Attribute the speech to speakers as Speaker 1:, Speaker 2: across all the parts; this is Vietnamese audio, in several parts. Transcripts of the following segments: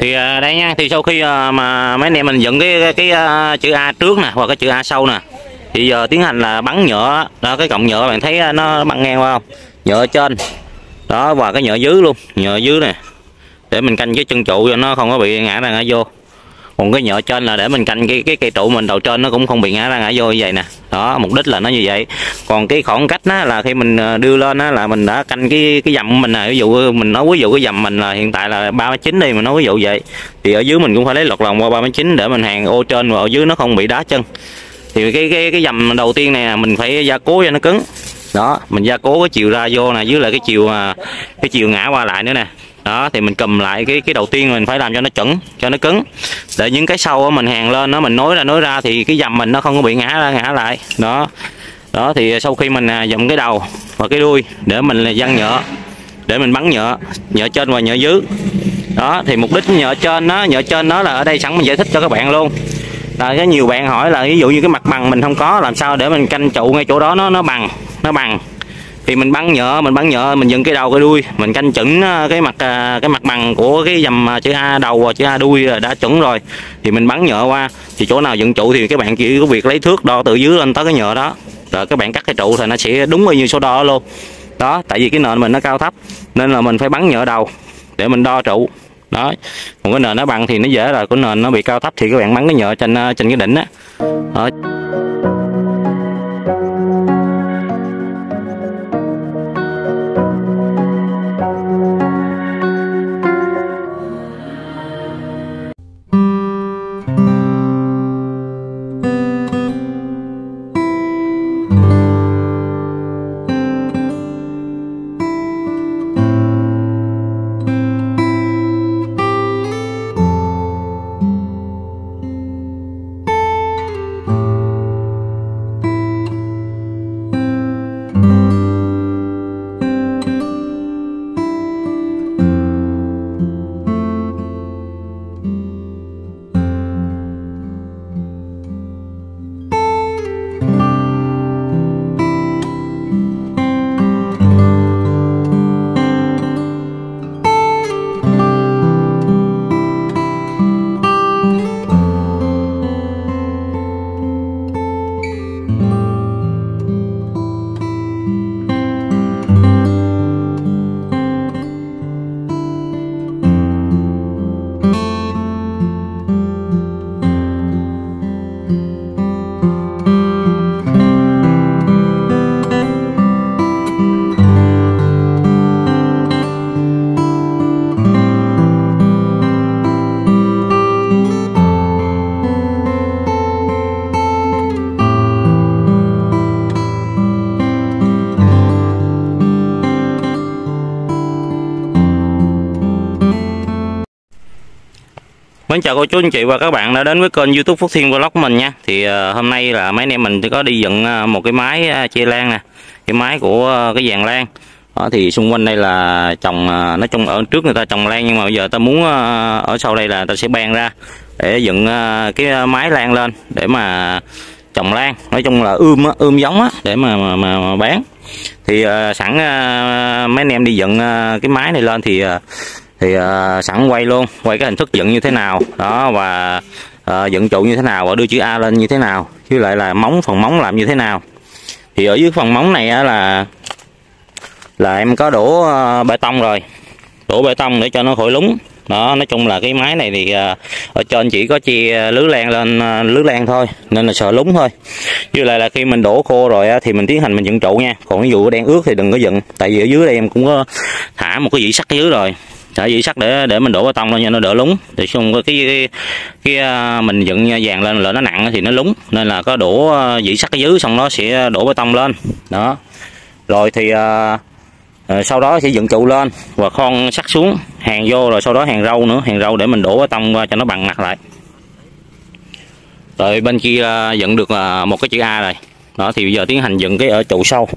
Speaker 1: thì à, đây nha. Thì sau khi à, mà mấy anh em mình dựng cái cái, cái à, chữ A trước nè và cái chữ A sau nè thì giờ tiến hành là bắn nhựa. Đó cái cọng nhựa bạn thấy nó băng ngang qua không? Nhựa trên. Đó và cái nhựa dưới luôn. Nhựa dưới nè. Để mình canh cái chân trụ cho nó không có bị ngã ra ngã vô còn cái nhựa trên là để mình canh cái cái cây trụ mình, đầu trên nó cũng không bị ngã ra, ngã vô như vậy nè. Đó, mục đích là nó như vậy. Còn cái khoảng cách đó là khi mình ờ, đưa lên đó là mình đã canh cái cái dầm của mình là ví dụ ờ, mình nói ví dụ cái dầm mình là hiện tại là ba mươi chín đi, mình nói ví dụ vậy. Thì ở dưới mình cũng phải lấy lọt lòng qua ba mươi chín để mình hàng ô trên và ở dưới nó không bị đá chân. Thì cái cái cái dầm đầu tiên này mình phải gia cố cho nó cứng. Đó, mình gia cố cái chiều ra vô nè dưới lại cái chiều cái chiều ngã qua lại nữa nè đó, thì mình cầm lại cái cái đầu tiên mình phải làm cho nó chuẩn, cho nó cứng. Để những cái sau mình hàng lên nó mình nối ra nối ra thì cái dầm mình nó không có bị ngã ra, ngã lại. Đó. Đó, thì sau khi mình à, dầm cái đầu và cái đuôi để mình là văng nhựa, để mình bắn nhựa nhựa trên và nhựa dưới. Đó, thì mục đích nhựa trên nó nhựa trên nó là ở đây sẵn mình giải thích cho các bạn luôn. Là có nhiều bạn hỏi là ví dụ như cái mặt bằng mình không có, làm sao để mình canh trụ ngay chỗ đó, nó nó bằng nó bằng thì mình bắn nhựa mình bắn nhựa mình dựng cái đầu cái đuôi. Mình canh chuẩn ờ, cái mặt ờ, cái mặt bằng của cái dầm ờ, chữ A, đầu và chữ A đuôi đã chuẩn rồi. Thì mình bắn nhựa qua. Thì chỗ nào dựng trụ thì các bạn chỉ có việc lấy thước đo từ dưới lên tới cái nhựa đó. Rồi các bạn cắt cái trụ thì nó sẽ đúng bao nhiêu số đo luôn. Đó, tại vì cái nền mình nó cao thấp, nên là mình phải bắn nhựa đầu để mình đo trụ. Đó, còn cái nền nó bằng thì nó dễ rồi. Cái nền nó bị cao thấp thì các bạn bắn cái nhựa trên trên cái đỉnh á. Đó. Mến chào cô chú anh chị và các bạn đã đến với kênh youtube Phúc Thiên Vlog của mình nha. Thì uh, hôm nay là mấy anh em mình có đi dựng ờ, một cái máy uh, ờ, chia lan nè Cái máy của uh, cái dàn lan. Đó, Thì xung quanh đây là trồng, uh, nói chung ở trước người ta trồng lan Nhưng mà bây giờ ta muốn uh, ở sau đây là ta sẽ ban ra Để dựng uh, cái máy lan lên để mà trồng lan. Nói chung là ươm, ươm giống á, để mà, mà, mà, mà bán. Thì uh, sẵn uh, mấy anh em đi dựng uh, cái máy này lên thì uh, thì uh, sẵn quay luôn quay cái hình thức dựng như thế nào. Đó và uh, dựng trụ như thế nào và đưa chữ A lên như thế nào chứ lại là móng phần móng làm như thế nào. Thì ở dưới phần móng này á, là là em có đổ uh, bê tông rồi. Đổ bê tông để cho nó khỏi lúng. Đó nói chung là cái máy này thì uh, ở trên chỉ có chia lưới len lên lưới len thôi nên là sợ lúng thôi. Như lại là khi mình đổ khô rồi thì mình tiến hành mình dựng trụ nha. Còn ví dụ đen ướt thì đừng có dựng tại vì ở dưới đây em cũng có thả một cái dĩ sắt dưới rồi thả dĩ sắt để để mình đổ bê tông lên cho nó đỡ lúng. Thì xung cái cái, cái, cái à, mình dựng vàng lên là nó nặng thì nó lúng. Nên là có đổ à, dĩ sắt ở dưới xong nó sẽ đổ bê tông lên. Đó. Rồi thì à, à sau đó sẽ dựng trụ lên và khoan sắt xuống hàng vô rồi sau đó hàng râu nữa hàng râu để mình đổ bê tông qua cho nó bằng mặt lại. Rồi bên kia dựng được một cái chữ A rồi. Đó thì bây giờ tiến hành dựng cái ở trụ sau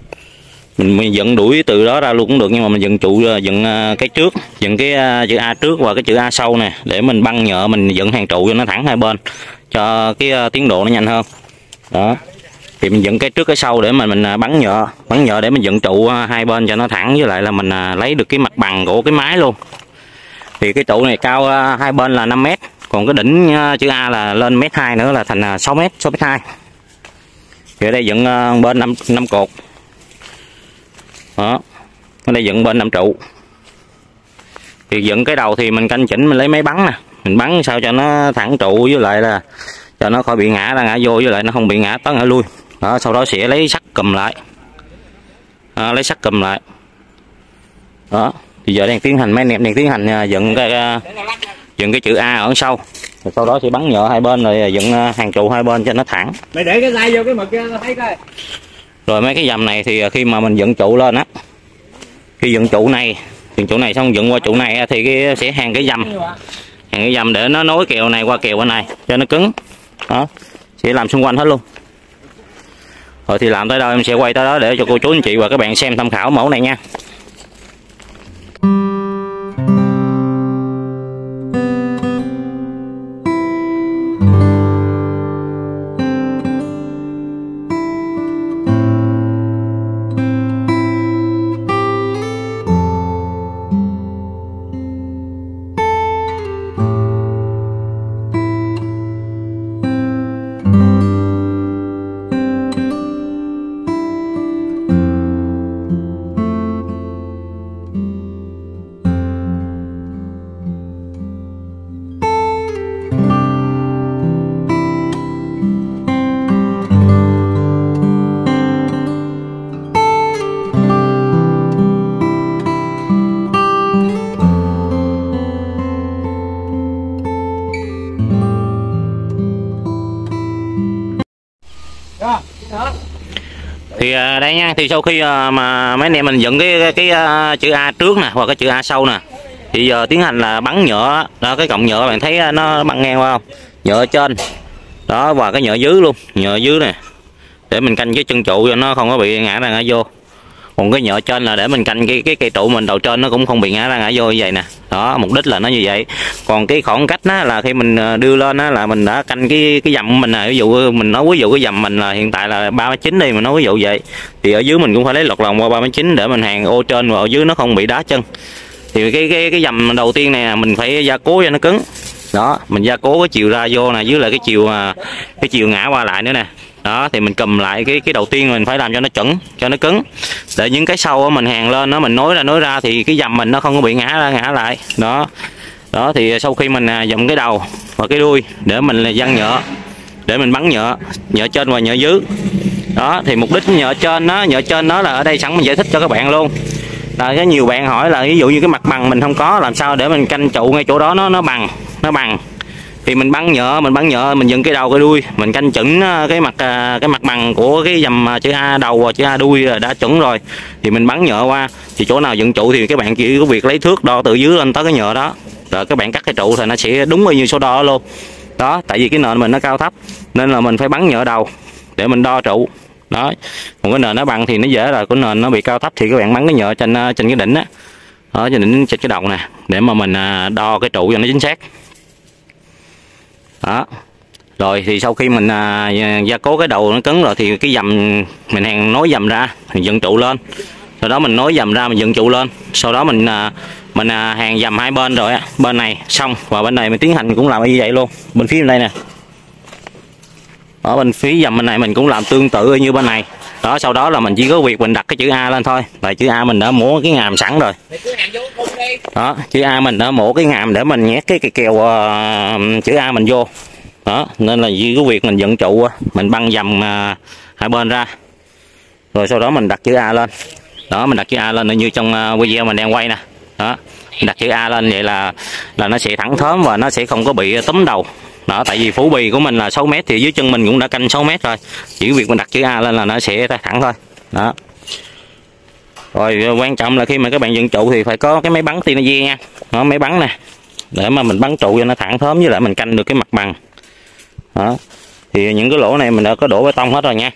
Speaker 1: mình, mình dựng đuổi từ đó ra luôn cũng được nhưng mà mình dựng trụ ờ, dựng ờ, cái trước dựng cái ờ, chữ A trước và cái chữ A sau nè để mình băng nhựa mình dựng hàng trụ cho nó thẳng hai bên cho cái tiến độ nó nhanh hơn. Đó. Thì mình dựng cái trước cái sau để mà mình bắn nhựa bắn nhựa để mình dựng trụ hai bên cho nó thẳng với lại là mình lấy được cái mặt bằng của cái máy luôn. Thì cái trụ này cao hai bên là 5 mét còn cái đỉnh chữ A là lên mét hai nữa là thành 6 mét 6 mét hai. Thì ở đây dựng bên năm năm cột đó. Ở đây dựng bên năm trụ. Thì dựng cái đầu thì mình canh chỉnh mình lấy máy bắn nè. Mình bắn sao cho nó thẳng trụ với lại là cho nó khỏi bị ngã ra ngã vô với lại nó không bị ngã tới ngã lui. Đó sau đó sẽ lấy sắt cầm lại. À, lấy sắt cầm lại. Đó. Thì giờ đang tiến hành máy nẹp đang tiến hành à, dựng cái à, dựng cái chữ A ở sau. Rồi sau đó sẽ bắn nhựa hai bên rồi dựng à, hàng trụ hai bên cho nó thẳng.
Speaker 2: Mày để cái dây vô cái mực kia tao thấy coi
Speaker 1: rồi mấy cái dầm này thì à, khi mà mình dựng trụ lên á, khi dựng trụ này, dựng trụ này xong dựng qua trụ này thì cái sẽ hàng cái dầm. Hàng cái dầm để nó nối kèo này qua kèo bên này cho nó cứng. Đó, sẽ làm xung quanh hết luôn. Rồi thì làm tới đâu em sẽ quay tới đó để cho cô chú anh chị và các bạn xem tham khảo mẫu này nha. Thì à, đây nha. Thì sau khi à, mà mấy anh em mình dựng cái cái, cái à, chữ A trước nè hoặc cái chữ A sau nè thì giờ tiến hành là bắn nhựa. Đó cái cọng nhựa bạn thấy nó băng ngang qua không? Nhựa trên. Đó và cái nhựa dưới luôn. Nhựa dưới nè. Để mình canh cái chân trụ cho nó không có bị ngã ra ngã vô còn cái nhựa trên là để mình canh cái cái cây trụ mình, đầu trên nó cũng không bị ngã ra, ngã vô như vậy nè. Đó, mục đích là nó như vậy. Còn cái khoảng cách đó là khi mình ờ, đưa lên đó là mình đã canh cái cái dầm của mình là ví dụ ờ, mình nói ví dụ cái dầm mình là hiện tại là ba chín đi, mình nói ví dụ vậy. Thì ở dưới mình cũng phải lấy lọt lòng qua ba chín để mình hàng ô trên và ở dưới nó không bị đá chân. Thì cái cái cái dầm đầu tiên này mình phải gia cố cho nó cứng. Đó, mình gia cố cái chiều ra vô nè dưới là cái chiều ờ, cái chiều ngã qua lại nữa nè đó, thì mình cầm lại cái cái đầu tiên mình phải làm cho nó chuẩn, cho nó cứng. Để những cái sau mình hàng lên nó mình nối ra nối ra thì cái dầm mình nó không có bị ngã ra, ngã lại. Đó. Đó, thì sau khi mình à, dầm cái đầu và cái đuôi để mình là văng nhựa, để mình bắn nhựa nhựa trên và nhựa dưới. Đó, thì mục đích nhựa trên nó nhựa trên nó là ở đây sẵn mình giải thích cho các bạn luôn. Là có nhiều bạn hỏi là ví dụ như cái mặt bằng mình không có, làm sao để mình canh trụ ngay chỗ đó, nó nó bằng nó bằng thì mình bắn nhựa, mình bắn nhựa, mình dựng cái đầu cái đuôi. Mình canh chuẩn à, cái mặt à, cái mặt bằng của cái dầm à, chữ A, đầu và chữ A đuôi đã chuẩn rồi. Thì mình bắn nhựa qua. Thì chỗ nào dựng trụ thì các bạn chỉ có việc lấy thước đo từ dưới lên tới cái nhựa đó. Rồi các bạn cắt cái trụ thì nó sẽ đúng bao nhiêu số đo đó luôn. Đó, tại vì cái nền mình nó cao thấp, nên là mình phải bắn nhựa đầu để mình đo trụ. Đó, còn cái nền nó bằng thì nó dễ là cái nền nó bị cao thấp thì các bạn bắn cái nhựa trên trên cái đỉnh á. Đó, trên đỉnh, trên cái đầu nè, để mà mình đo cái trụ cho nó chính xác đó. Rồi thì sau khi mình à, gia cố cái đầu nó cứng rồi thì cái dầm mình hàng nối dầm ra mình dựng trụ lên. Sau đó mình nối dầm ra mình dựng trụ lên. Sau đó mình à, mình à, hàng dầm hai bên rồi bên này xong và bên này mình tiến hành cũng làm như vậy luôn. Bên phía bên đây nè. Ở bên phía dầm bên này mình cũng làm tương tự như bên này đó sau đó là mình chỉ có việc mình đặt cái chữ A lên thôi. Tại chữ A mình đã mổ cái ngàm sẵn rồi. Đó chữ A mình đã mổ cái ngàm để mình nhét cái, cái kèo ờ, chữ A mình vô. Đó nên là chỉ có việc mình dựng trụ mình băng dầm ờ, hai bên ra. Rồi sau đó mình đặt chữ A lên. Đó mình đặt chữ A lên như trong ờ, video mình đang quay nè. Đó mình đặt chữ A lên vậy là là nó sẽ thẳng thớm và nó sẽ không có bị túm đầu đó, tại vì phủ bì của mình là 6 mét thì dưới chân mình cũng đã canh 6 mét rồi. Chỉ việc mình đặt chữ A lên là nó sẽ thẳng thôi. Đó. Rồi, quan trọng là khi mà các bạn dựng trụ thì phải có cái máy bắn tia laser nha. Nó máy bắn nè. Để mà mình bắn trụ cho nó thẳng thớm với lại mình canh được cái mặt bằng. Đó. Thì những cái lỗ này mình đã có đổ bê tông hết rồi nha.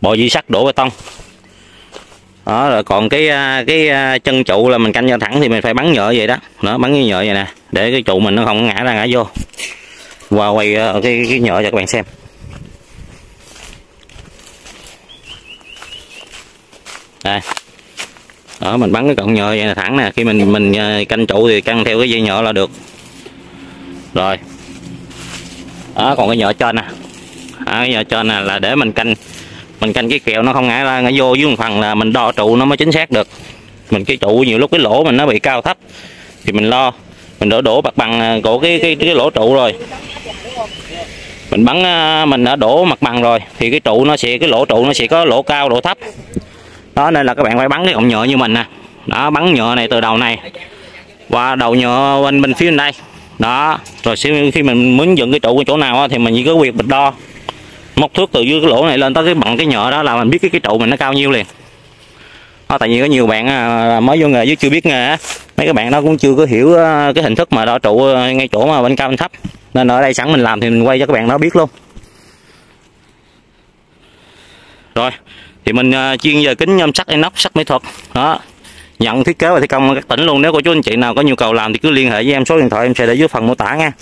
Speaker 1: Bò di sắt đổ bê tông. Đó, rồi còn cái à, cái à, chân trụ là mình canh cho thẳng thì mình phải bắn nhựa vậy đó. Nó bắn như nhựa vậy nè. Để cái trụ mình nó không ngã ra, ngã vô và quay ờ, cái cái nhựa cho các bạn xem. Đây. Đó mình bắn cái cọng nhựa vậy là thẳng nè. Khi mình mình ờ, canh trụ thì căng theo cái dây nhựa là được. Rồi. Đó còn cái nhựa trên nè. À, cái nhựa trên nè là để mình canh mình canh cái kèo nó không ngã ra ngã vô với một phần là mình đo trụ nó mới chính xác được. Mình cái trụ nhiều lúc cái lỗ mình nó bị cao thấp thì mình lo. Mình đổ đổ mặt bằng ờ, của cái cái cái lỗ trụ rồi mình bắn à, mình đã đổ mặt bằng rồi thì cái trụ nó sẽ cái lỗ trụ nó sẽ có lỗ cao lỗ thấp. Đó nên là các bạn phải bắn cái cọng nhựa như mình nè. Đó bắn nhựa này từ đầu này qua đầu nhựa bên bên phía bên đây. Đó rồi khi mình muốn dựng cái trụ ở chỗ nào thì mình chỉ có việc mình đo. Móc thước từ dưới cái lỗ này lên tới cái bằng cái nhựa đó là mình biết cái cái trụ mình nó cao nhiêu liền. Đó, tại vì có nhiều bạn à, mới vô nghề chứ chưa biết nghề mấy các bạn đó cũng chưa có hiểu à, cái hình thức mà đo trụ ngay chỗ mà bên cao bên thấp nên ở đây sẵn mình làm thì mình quay cho các bạn nó biết luôn. Rồi, thì mình à, chuyên về kính nhôm sắt inox, sắt mỹ thuật. Đó, nhận thiết kế và thi công ở các tỉnh luôn. Nếu cô chú anh chị nào có nhu cầu làm thì cứ liên hệ với em, số điện thoại em sẽ để dưới phần mô tả nha.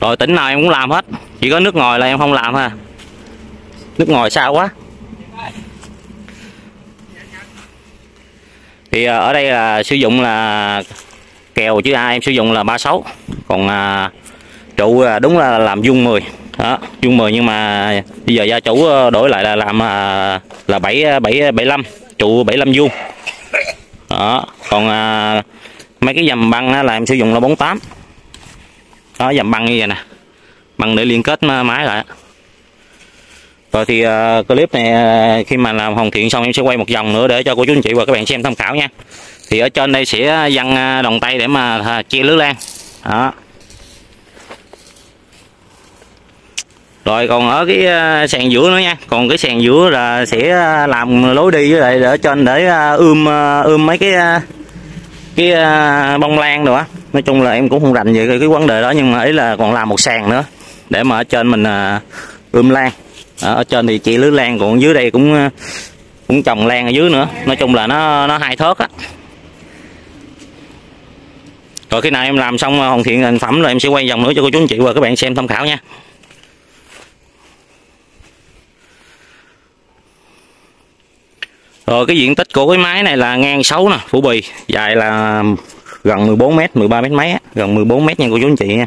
Speaker 1: Rồi, tỉnh nào em cũng làm hết. Chỉ có nước ngồi là em không làm ha. Nước ngồi xa quá. Thì à, ở đây là sử dụng là kèo chứ ai em sử dụng là 36 còn à, trụ là đúng là làm dung 10 đó dung 10 nhưng mà bây giờ gia chủ ờ, đổi lại là làm à, là 7 7 75 trụ 75 vuông. Đó còn à, mấy cái dầm băng á là em sử dụng là 48 đó dầm băng như vậy nè. Băng để liên kết à, máy lại. Rồi thì uh, clip này uh, khi mà làm hoàn thiện xong em sẽ quay một vòng nữa để cho cô chú anh chị và các bạn xem tham khảo nha thì ở trên đây sẽ dăng à, đồng tay để mà à, chia lưới lan. Đó. Rồi còn ở cái à, sàn giữa nữa nha. Còn cái sàn giữa là sẽ làm lối đi với lại ở trên để ươm ươm mấy cái cái bông lan nữa nói chung là em cũng không rành về cái, cái vấn đề đó nhưng mà ấy là còn làm một sàn nữa để mà ở trên mình ươm lan. Ở, trên thì chị lưới lan còn dưới đây cũng cũng trồng lan ở dưới nữa. Nói chung là nó nó hai thớt á rồi khi nào em làm xong ờ, hoàn thiện thành phẩm rồi em sẽ quay vòng nữa cho cô chú anh chị và các bạn xem tham khảo nha. Rồi cái diện tích của cái máy này là ngang 6 nè phủ bì. Dài là gần 14 m 13 m mấy gần 14 m nha cô chú anh chị nha.